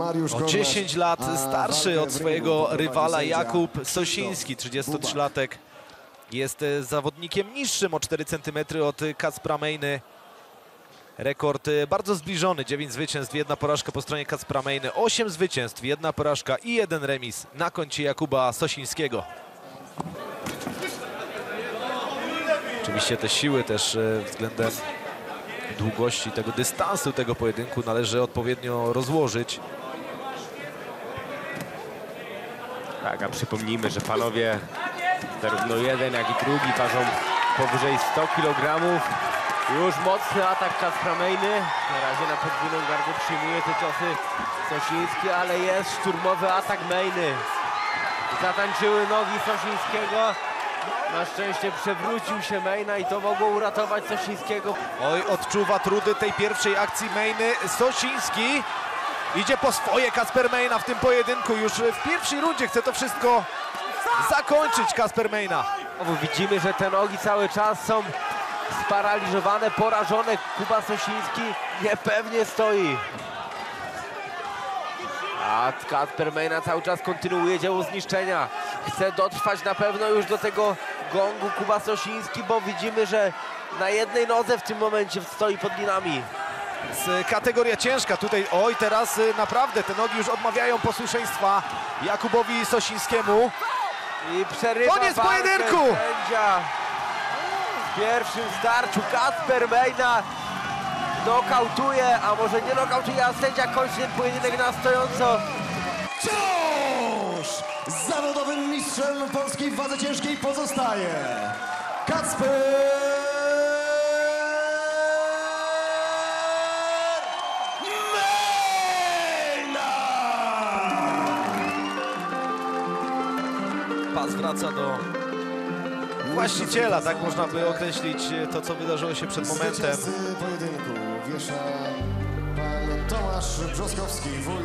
O Gornasz, 10 lat starszy od swojego rywala Jakub Sosiński, Bubak. 33-latek. Jest e, zawodnikiem niższym o 4 cm od Kacpra Mejny. Rekord e, bardzo zbliżony, 9 zwycięstw, jedna porażka po stronie Kacpra Mejny, 8 zwycięstw, jedna porażka i jeden remis na koncie Jakuba Sosińskiego. Oczywiście te siły też e, względem długości tego dystansu tego pojedynku należy odpowiednio rozłożyć. Tak, a przypomnijmy, że panowie zarówno jeden, jak i drugi ważą powyżej 100 kg. Już mocny atak Kacpra Mejny. Na razie na podwójną gardę przyjmuje te ciosy Sosiński, ale jest szturmowy atak Mejny. Zatańczyły nogi Sosińskiego. Na szczęście przewrócił się Mejna i to mogło uratować Sosińskiego. Oj, odczuwa trudy tej pierwszej akcji Mejny. Sosiński idzie po swoje Kasper Mejna w tym pojedynku. Już w pierwszej rundzie chce to wszystko zakończyć Kasper Mejna. Widzimy, że te nogi cały czas są sparaliżowane, porażone. Kuba Sosiński niepewnie stoi. A Kacper Mejna cały czas kontynuuje dzieło zniszczenia. Chce dotrwać na pewno już do tego gongu Kuba Sosiński, bo widzimy, że na jednej nodze w tym momencie stoi pod linami. Z kategoria ciężka tutaj. Oj, teraz y, naprawdę te nogi już odmawiają posłuszeństwa Jakubowi Sosińskiemu. I przerywa Koniec pojedynku! Sędzia. W pierwszym starciu Kacper Mejna nokautuje, a może nie nokautuje, a sędzia kończy ten pojedynek na stojąco. Wciąż zawodowym mistrzem polskiej w wadze ciężkiej pozostaje Kacper Pas wraca do właściciela, tak można by określić y, to, co wydarzyło się przed momentem. Zwycięzcy pojedynku wiesza pan Tomasz Brzoskowski,